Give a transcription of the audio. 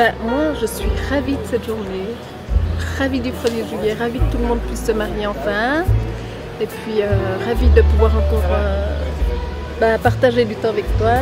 Bah, moi, je suis ravie de cette journée, ravie du 1er juillet, ravie que tout le monde puisse se marier enfin. Et puis, euh, ravie de pouvoir encore euh, bah, partager du temps avec toi.